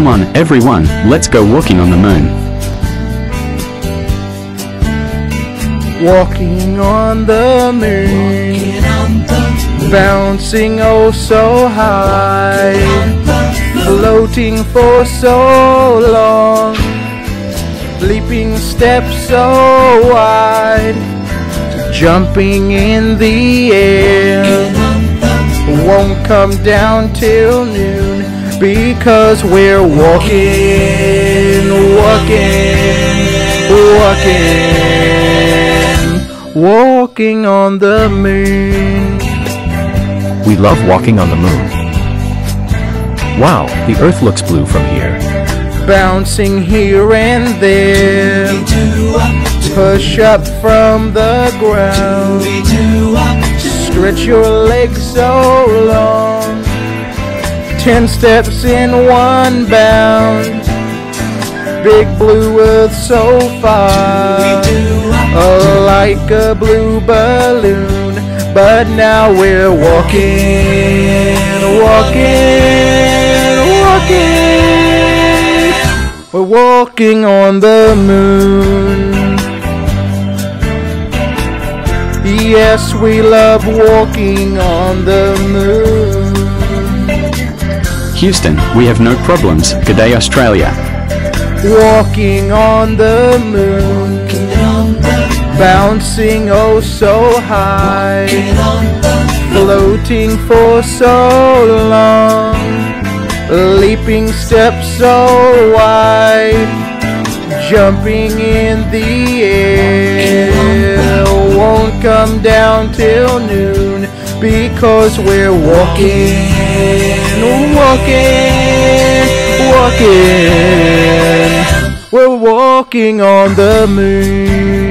Come on, everyone, let's go walking on the moon. Walking on the moon, bouncing oh so high, floating for so long, leaping steps so wide, jumping in the air. Won't come down till noon because we're walking, walking, walking, walking on the moon. We love walking on the moon. Wow, the earth looks blue from here. Bouncing here and there, push up from the ground. Stretch your legs so long, ten steps in one bound. Big blue earth so far, like a blue balloon. But now we're walking, walking, walking. We're walking on the moon. Yes, we love walking on the moon. Houston, we have no problems. Good day, Australia. Walking on the moon. Bouncing oh so high. Floating for so long. Leaping steps so wide. Jumping in the air. Won't come down till noon because we're walking, walking, walking. We're walking on the moon.